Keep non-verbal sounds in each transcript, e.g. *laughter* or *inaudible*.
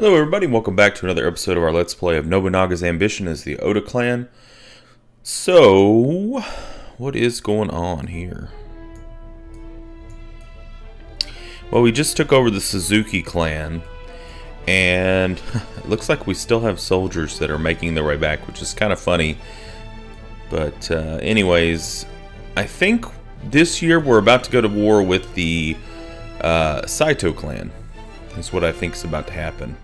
Hello everybody, welcome back to another episode of our Let's Play of Nobunaga's Ambition as the Oda clan. So, what is going on here? Well, we just took over the Suzuki clan, and *laughs* it looks like we still have soldiers that are making their way back, which is kind of funny. But uh, anyways, I think this year we're about to go to war with the uh, Saito clan. That's what I think is about to happen.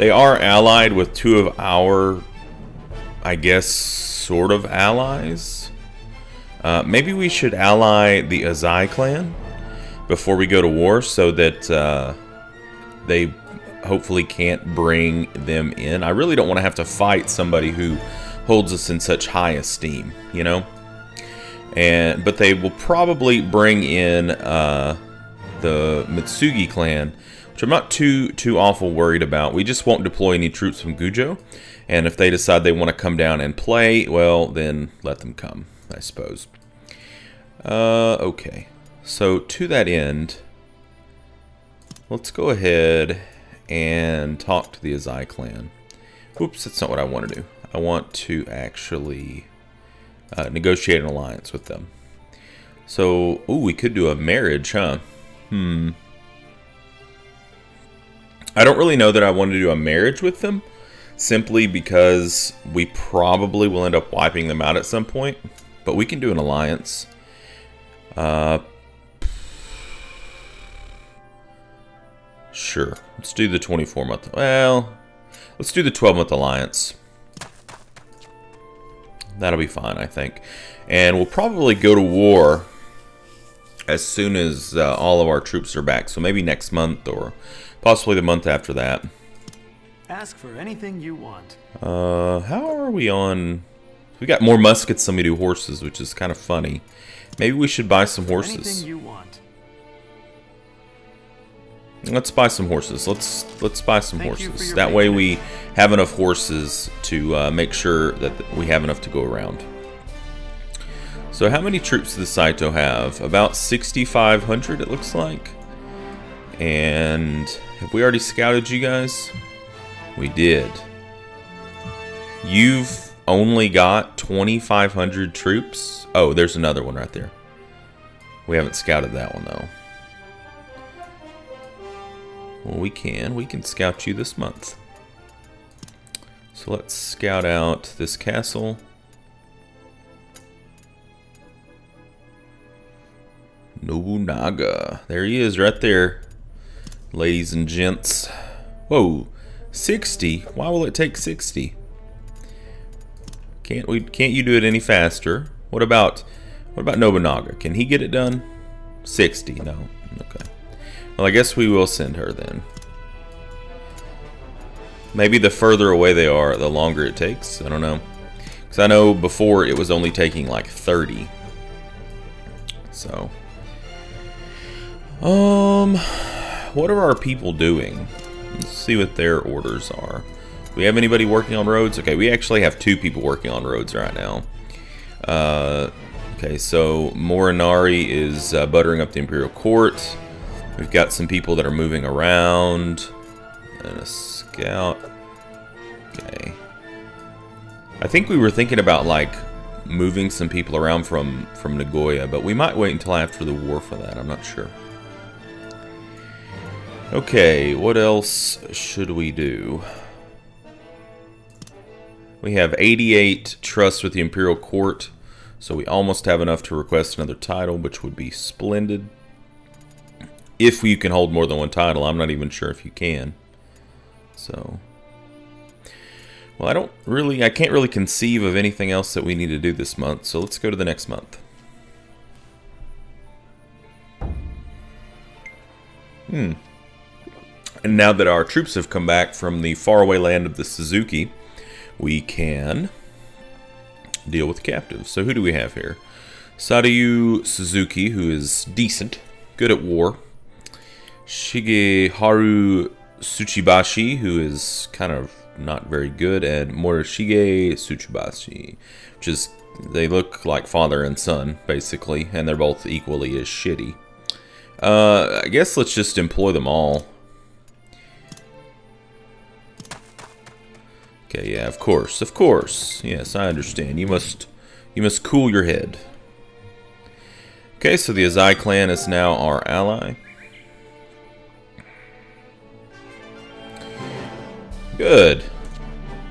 They are allied with two of our, I guess, sort of allies. Uh, maybe we should ally the Azai clan before we go to war so that uh, they hopefully can't bring them in. I really don't want to have to fight somebody who holds us in such high esteem, you know? And But they will probably bring in uh, the Mitsuki clan which I'm not too too awful worried about. We just won't deploy any troops from Gujo, and if they decide they want to come down and play, well, then let them come, I suppose. Uh, okay, so to that end, let's go ahead and talk to the Azai clan. Oops, that's not what I want to do. I want to actually uh, negotiate an alliance with them. So, ooh, we could do a marriage, huh? Hmm. I don't really know that I want to do a marriage with them, simply because we probably will end up wiping them out at some point. But we can do an alliance. Uh, sure. Let's do the 24 month. Well, let's do the 12 month alliance. That'll be fine, I think. And we'll probably go to war as soon as uh, all of our troops are back. So maybe next month or Possibly the month after that. Ask for anything you want. Uh, how are we on? We got more muskets than we do horses, which is kind of funny. Maybe we should buy some horses. Anything you want. Let's buy some horses. Let's let's buy some Thank horses. That way we have enough horses to uh, make sure that we have enough to go around. So how many troops does Saito have? About 6,500 it looks like. And have we already scouted you guys? We did. You've only got 2,500 troops? Oh, there's another one right there. We haven't scouted that one, though. Well, we can. We can scout you this month. So let's scout out this castle. Nobunaga. There he is right there ladies and gents. Whoa, 60? Why will it take 60? Can't we? Can't you do it any faster? What about what about Nobunaga? Can he get it done? 60? No. Okay. Well, I guess we will send her then. Maybe the further away they are, the longer it takes. I don't know. Because I know before it was only taking like 30. So. Um what are our people doing? Let's see what their orders are. We have anybody working on roads? Okay, we actually have two people working on roads right now. Uh, okay, so Morinari is uh, buttering up the Imperial Court. We've got some people that are moving around. And a scout. Okay. I think we were thinking about, like, moving some people around from, from Nagoya, but we might wait until after the war for that. I'm not sure. Okay, what else should we do? We have 88 trusts with the Imperial Court, so we almost have enough to request another title, which would be splendid. If you can hold more than one title, I'm not even sure if you can. So, well, I don't really, I can't really conceive of anything else that we need to do this month, so let's go to the next month. Hmm. And now that our troops have come back from the faraway land of the Suzuki, we can deal with captives. So who do we have here? Sadayu Suzuki, who is decent, good at war. Shigeharu Tsuchibashi, who is kind of not very good, and Morishige Tsuchibashi, which is, they look like father and son, basically, and they're both equally as shitty. Uh, I guess let's just employ them all Okay, yeah, of course, of course. Yes, I understand. You must, you must cool your head. Okay, so the Azai clan is now our ally. Good.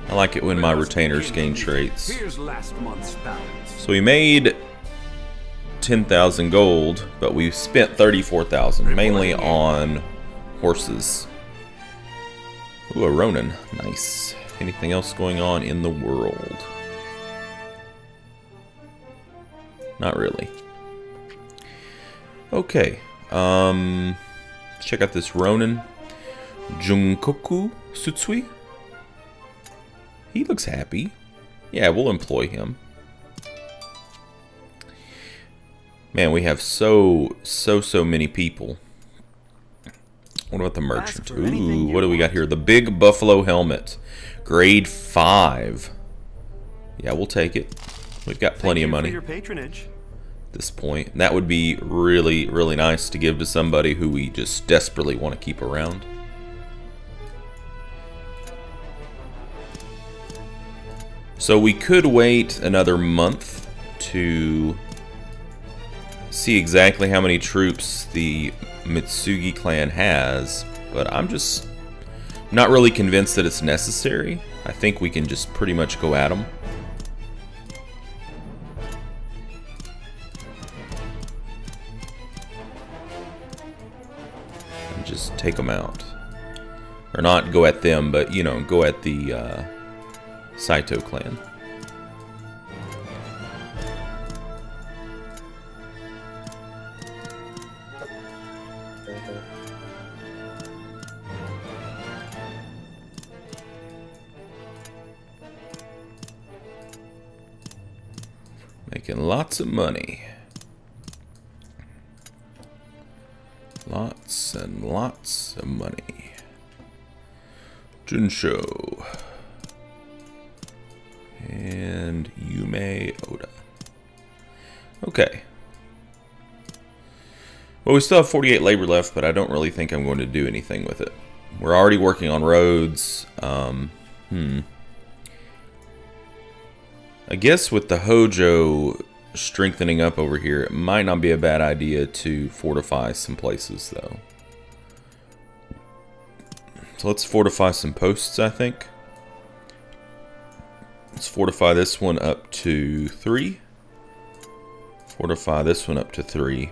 I like it when my retainers gain traits. Here's last month's balance. So we made 10,000 gold, but we spent 34,000, mainly on horses. Ooh, a Ronin. Nice. Anything else going on in the world? Not really. Okay. Um, let's check out this Ronin. Junkoku Tsutsui. He looks happy. Yeah, we'll employ him. Man, we have so, so, so many people. What about the merchant? Ooh, what do we got here? The big buffalo helmet. Grade 5. Yeah, we'll take it. We've got plenty of money your patronage. at this point. That would be really, really nice to give to somebody who we just desperately want to keep around. So we could wait another month to see exactly how many troops the Mitsuki clan has, but I'm just not really convinced that it's necessary. I think we can just pretty much go at them. and just take them out. Or not go at them, but, you know, go at the uh, Saito clan. Lots money. Lots and lots of money. Junsho. And Yume Oda. Okay. Well, we still have 48 labor left, but I don't really think I'm going to do anything with it. We're already working on roads. Um, hmm. I guess with the Hojo strengthening up over here, it might not be a bad idea to fortify some places, though. So let's fortify some posts, I think. Let's fortify this one up to 3. Fortify this one up to 3.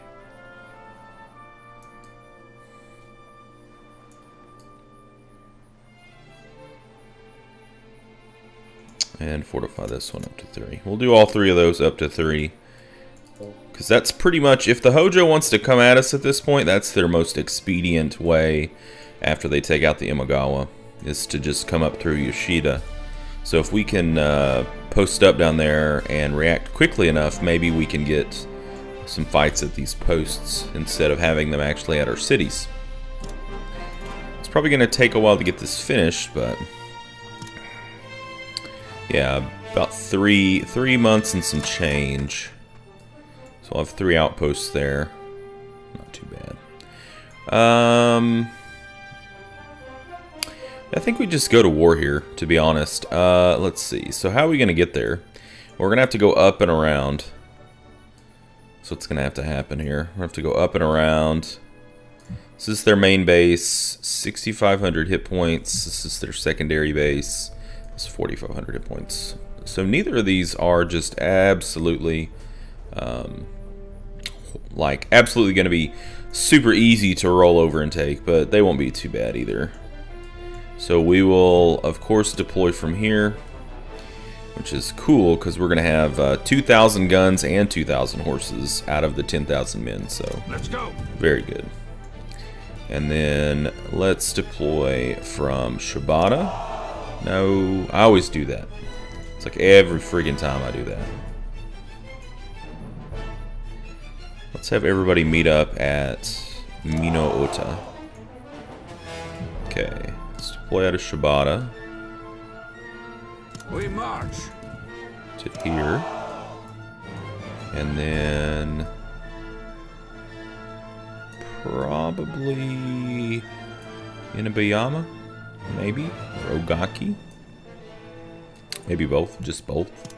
And fortify this one up to 3. We'll do all three of those up to 3. Because that's pretty much, if the Hojo wants to come at us at this point, that's their most expedient way after they take out the Imagawa, is to just come up through Yoshida. So if we can uh, post up down there and react quickly enough, maybe we can get some fights at these posts instead of having them actually at our cities. It's probably going to take a while to get this finished, but yeah, about three three months and some change. So I'll have three outposts there. Not too bad. Um, I think we just go to war here, to be honest. Uh, let's see. So how are we going to get there? We're going to have to go up and around. So what's going to have to happen here? We're going to have to go up and around. This is their main base, 6,500 hit points. This is their secondary base. It's 4,500 hit points. So neither of these are just absolutely, um, like, absolutely going to be super easy to roll over and take, but they won't be too bad either. So we will, of course, deploy from here, which is cool because we're going to have uh, 2,000 guns and 2,000 horses out of the 10,000 men, so Let's go. very good. And then let's deploy from Shibata. No, I always do that. It's like every friggin' time I do that. Let's have everybody meet up at Mino Ota. Okay, let's deploy out of Shibata We march. to here. And then probably Inabayama, maybe, Rogaki. Maybe both, just both.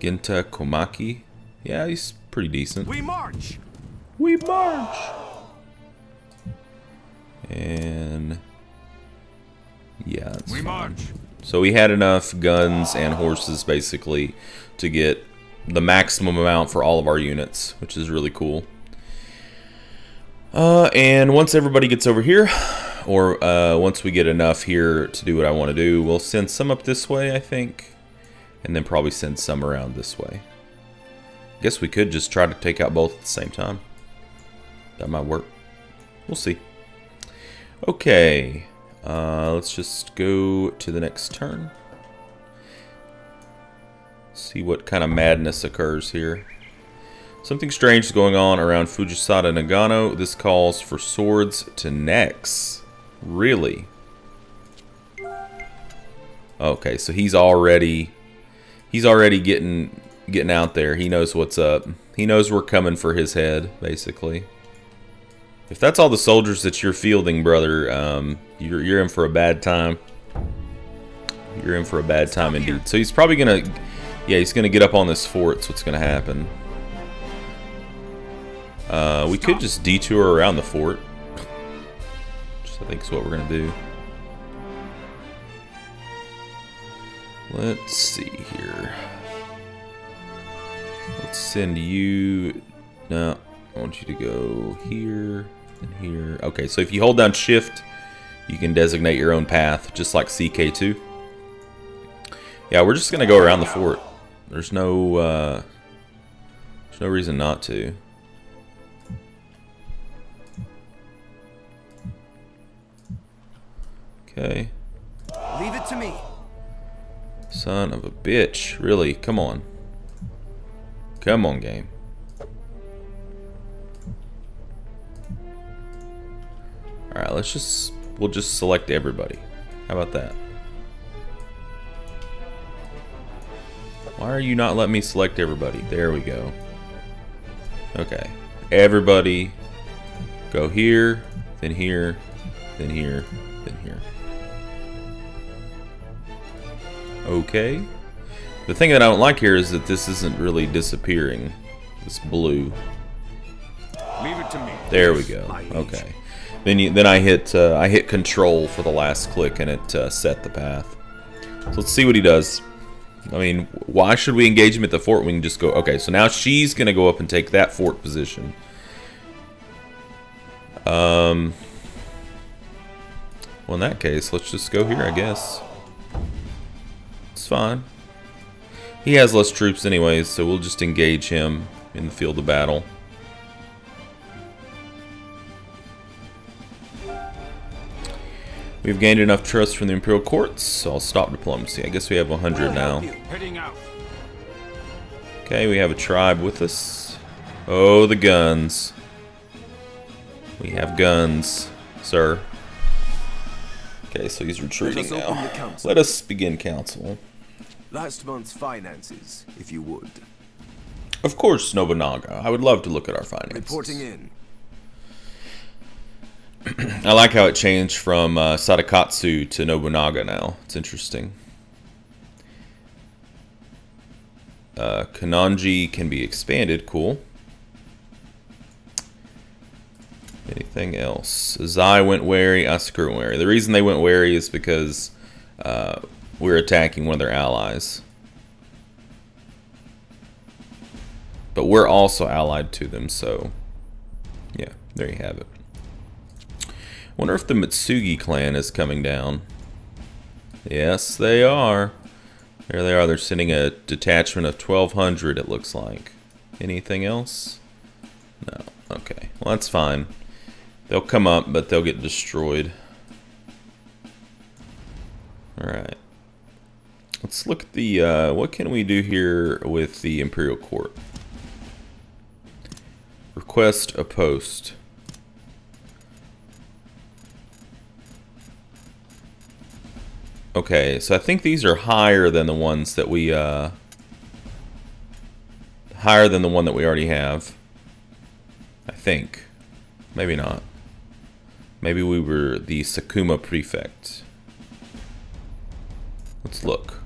Ginta Komaki. Yeah, he's pretty decent. We march. We march. And yeah, We fine. march. So we had enough guns and horses basically to get the maximum amount for all of our units, which is really cool. Uh, and once everybody gets over here, or uh, once we get enough here to do what I want to do, we'll send some up this way, I think, and then probably send some around this way. Guess we could just try to take out both at the same time. That might work. We'll see. Okay, uh, let's just go to the next turn. See what kind of madness occurs here. Something strange is going on around Fujisada Nagano. This calls for swords to necks. Really? Okay, so he's already he's already getting getting out there. He knows what's up. He knows we're coming for his head, basically. If that's all the soldiers that you're fielding, brother, um, you're you're in for a bad time. You're in for a bad time indeed. So he's probably gonna, yeah, he's gonna get up on this fort. That's what's gonna happen. Uh, we could just detour around the fort. I think is what we're gonna do. Let's see here. Let's send you. No, I want you to go here and here. Okay, so if you hold down Shift, you can designate your own path, just like CK2. Yeah, we're just gonna go around the fort. There's no, uh, there's no reason not to. Okay. Leave it to me. Son of a bitch. Really? Come on. Come on, game. Alright, let's just... We'll just select everybody. How about that? Why are you not letting me select everybody? There we go. Okay. Everybody go here, then here, then here, then here. Okay. The thing that I don't like here is that this isn't really disappearing. This blue. Leave it to me. There we go. Okay. Then you, then I hit uh, I hit control for the last click and it uh, set the path. So let's see what he does. I mean, why should we engage him at the fort? We can just go. Okay, so now she's gonna go up and take that fort position. Um. Well, in that case, let's just go here, I guess. Fine. He has less troops anyways, so we'll just engage him in the field of battle. We've gained enough trust from the Imperial Courts, so I'll stop diplomacy. I guess we have 100 now. Okay, we have a tribe with us. Oh, the guns. We have guns, sir. Okay, so he's retreating Let us open the now. Let us begin council. Last month's finances, if you would. Of course, Nobunaga. I would love to look at our finances. Reporting in. *clears throat* I like how it changed from uh, Sadakatsu to Nobunaga now. It's interesting. Uh, Kananji can be expanded. Cool. Anything else? Zai went wary. Asuka went wary. The reason they went wary is because uh, we're attacking one of their allies. But we're also allied to them, so yeah, there you have it. Wonder if the Mitsuki clan is coming down. Yes, they are. There they are. They're sending a detachment of 1,200, it looks like. Anything else? No. Okay. Well, that's fine. They'll come up, but they'll get destroyed. Alright. Let's look at the, uh, what can we do here with the Imperial Court? Request a post. Okay, so I think these are higher than the ones that we, uh, higher than the one that we already have. I think. Maybe not. Maybe we were the Sakuma prefect. Let's look.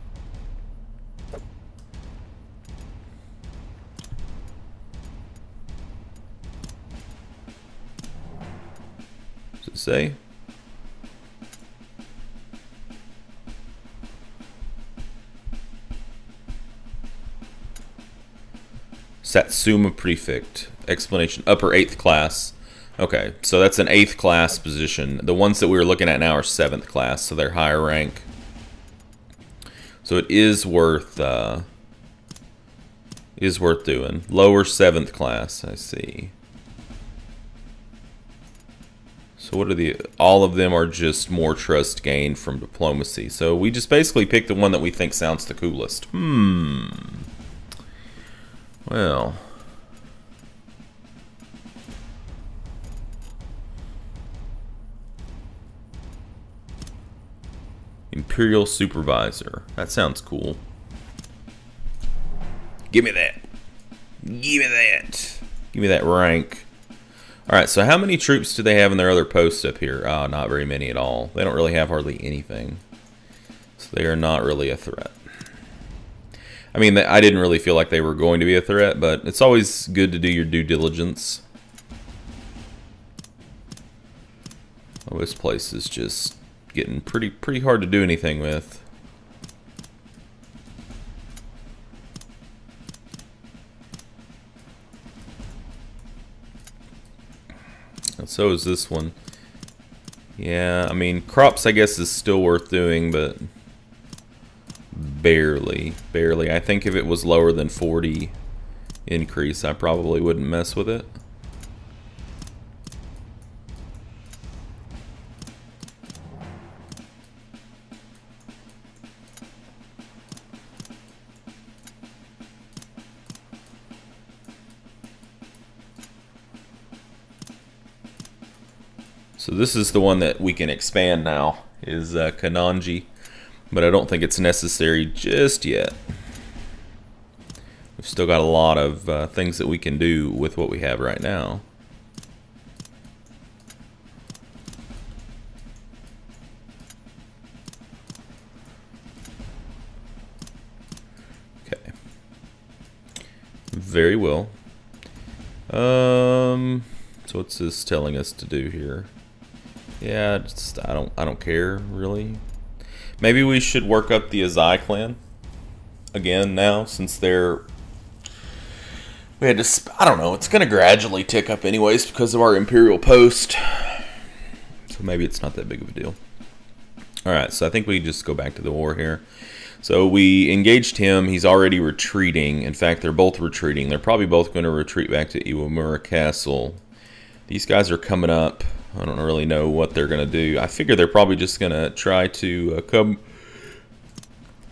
Say. Satsuma Prefect. Explanation. Upper 8th class. Okay, so that's an 8th class position. The ones that we were looking at now are 7th class, so they're higher rank. So it is worth, uh, is worth doing. Lower 7th class, I see. So what are the, all of them are just more trust gained from diplomacy. So we just basically pick the one that we think sounds the coolest. Hmm. Well. Imperial Supervisor. That sounds cool. Give me that. Give me that. Give me that rank. Alright, so how many troops do they have in their other posts up here? Oh, not very many at all. They don't really have hardly anything. So they are not really a threat. I mean, I didn't really feel like they were going to be a threat, but it's always good to do your due diligence. Oh, this place is just getting pretty pretty hard to do anything with. And so is this one. Yeah, I mean, crops I guess is still worth doing, but barely, barely. I think if it was lower than 40 increase, I probably wouldn't mess with it. This is the one that we can expand now, is uh, Kananji. But I don't think it's necessary just yet. We've still got a lot of uh, things that we can do with what we have right now. Okay. Very well. Um, so what's this telling us to do here? Yeah, just I don't I don't care really. Maybe we should work up the Azai clan again now since they're we had to I don't know, it's going to gradually tick up anyways because of our imperial post. So maybe it's not that big of a deal. All right, so I think we just go back to the war here. So we engaged him. He's already retreating. In fact, they're both retreating. They're probably both going to retreat back to Iwamura Castle. These guys are coming up. I don't really know what they're going to do. I figure they're probably just going to try to uh, come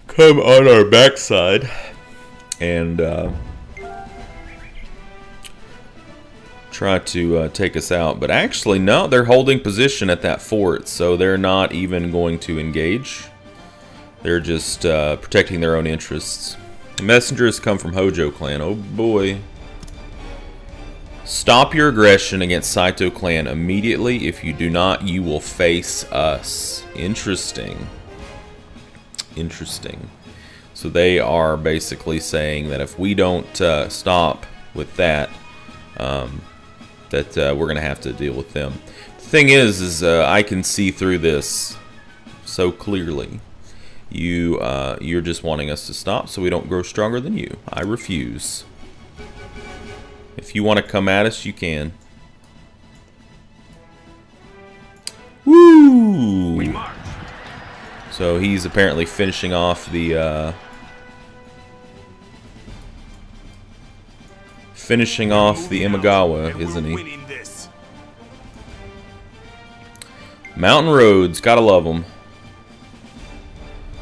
come on our backside and uh, try to uh, take us out. But actually, no, they're holding position at that fort, so they're not even going to engage. They're just uh, protecting their own interests. Messengers come from Hojo clan. Oh boy. Stop your aggression against Saito clan immediately. If you do not, you will face us. Interesting. Interesting. So they are basically saying that if we don't uh, stop with that, um, that uh, we're going to have to deal with them. The thing is, is uh, I can see through this so clearly. You, uh, you're just wanting us to stop so we don't grow stronger than you. I refuse. If you want to come at us, you can. Woo! So he's apparently finishing off the uh, finishing off the Imagawa, isn't he? Mountain roads, gotta love them.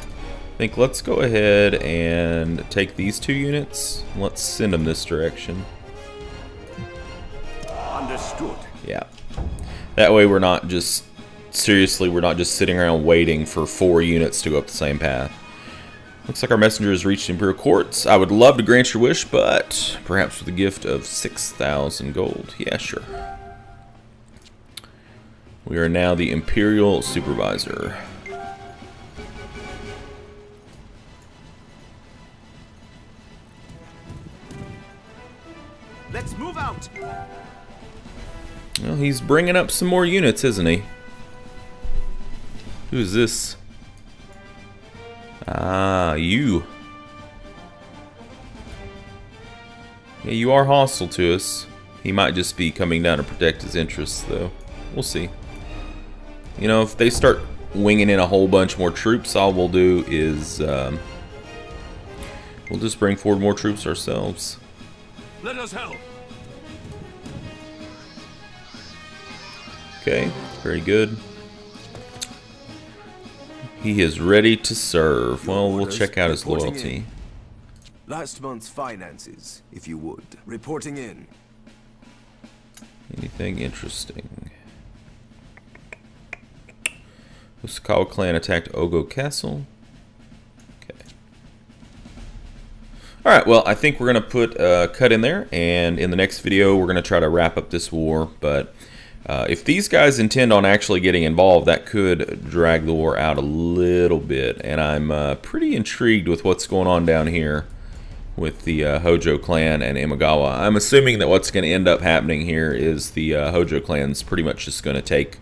I think let's go ahead and take these two units. Let's send them this direction. Yeah. That way we're not just, seriously, we're not just sitting around waiting for four units to go up the same path. Looks like our messenger has reached Imperial Courts. I would love to grant your wish, but perhaps with a gift of 6,000 gold. Yeah, sure. We are now the Imperial Supervisor. Let's move. Well, he's bringing up some more units, isn't he? Who is this? Ah, you. Yeah, you are hostile to us. He might just be coming down to protect his interests, though. We'll see. You know, if they start winging in a whole bunch more troops, all we'll do is um, we'll just bring forward more troops ourselves. Let us help. Okay, very good. He is ready to serve. Well, we'll check out his loyalty. Last month's finances, if you would. Reporting in. Anything interesting? The Sakawa clan attacked Ogo Castle. Okay. Alright, well, I think we're going to put a cut in there, and in the next video, we're going to try to wrap up this war, but uh, if these guys intend on actually getting involved, that could drag the war out a little bit, and I'm uh, pretty intrigued with what's going on down here with the uh, Hojo clan and Imagawa. I'm assuming that what's going to end up happening here is the uh, Hojo clan's pretty much just going to take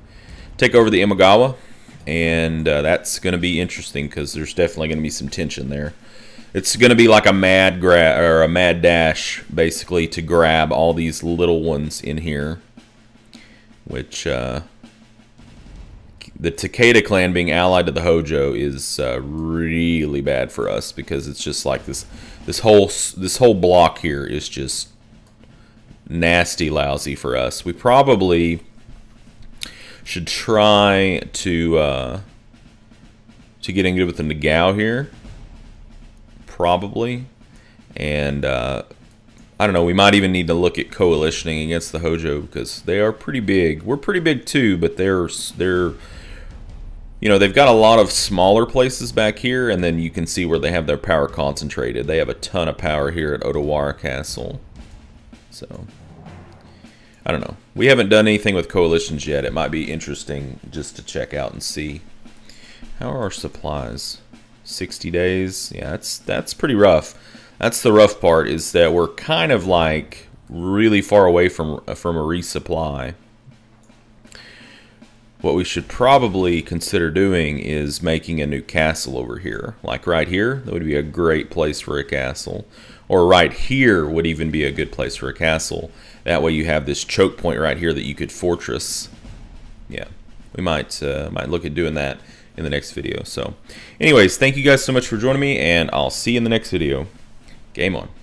take over the Imagawa, and uh, that's going to be interesting because there's definitely going to be some tension there. It's going to be like a mad grab or a mad dash, basically, to grab all these little ones in here, which uh, the Takeda clan being allied to the Hojo is uh, really bad for us because it's just like this this whole this whole block here is just nasty lousy for us. We probably should try to uh, to get in good with the Nagao here, probably, and uh, I don't know. We might even need to look at coalitioning against the Hojo because they are pretty big. We're pretty big too, but they're they're you know they've got a lot of smaller places back here, and then you can see where they have their power concentrated. They have a ton of power here at Odawara Castle, so. I don't know. We haven't done anything with coalitions yet. It might be interesting just to check out and see. How are our supplies? 60 days. Yeah, that's that's pretty rough. That's the rough part is that we're kind of like really far away from from a resupply. What we should probably consider doing is making a new castle over here. Like right here, that would be a great place for a castle. Or right here would even be a good place for a castle. That way you have this choke point right here that you could fortress. Yeah, we might uh, might look at doing that in the next video. So anyways, thank you guys so much for joining me, and I'll see you in the next video. Game on.